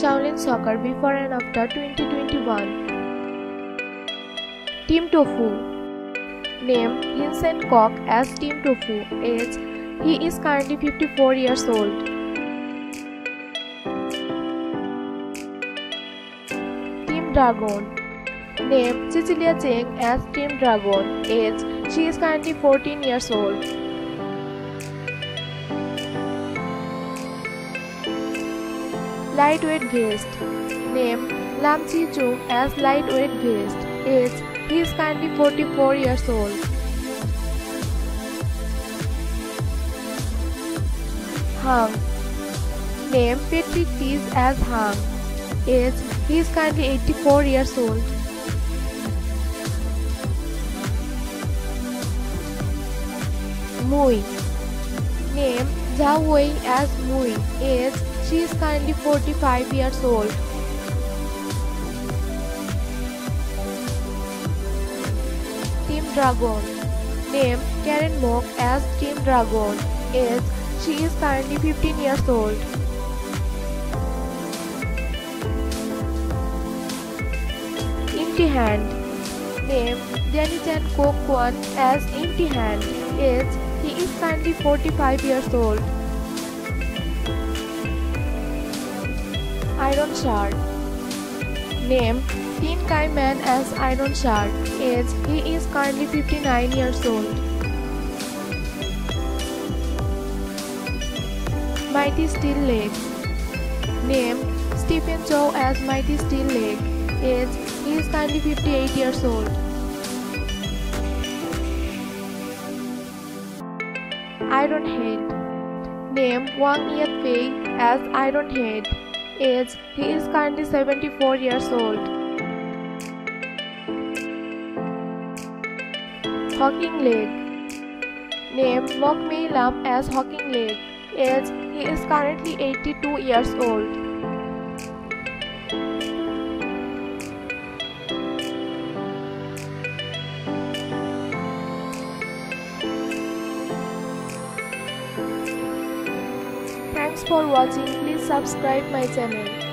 Shaolin Soccer before and after 2021 Team Tofu Name Vincent Koch as Team Tofu Age He is currently 54 years old Team Dragon Name Cecilia Cheung as Team Dragon Age She is currently 14 years old. Lightweight Vest Name Lam Chi Chung as Lightweight Vest Age He is currently 44 years old. Hung Name Patrick Peace as Hung Age He is currently 84 years old Mui Name Zhao Wei as Mui Age She is currently 45 years old Team Dragon Name Karen Mok as Team Dragon Age She is currently 15 years old Empty Hand Name Danny Chan Kok Kwan as Empty Hand Age He is currently 45 years old. Iron Shirt. Name Tin Kai Man as Iron Shirt. Age He is currently 59 years old. Mighty Steel Leg Name Stephen Chow as Mighty Steel Leg Age He is currently 58 years old Iron Head. Name Wong Yat Fei as Iron Head. Age He is currently 74 years old. Hooking Leg Name Mok Mei Lam as Hooking Leg Age He is currently 82 years old Thanks for watching. Please subscribe my channel.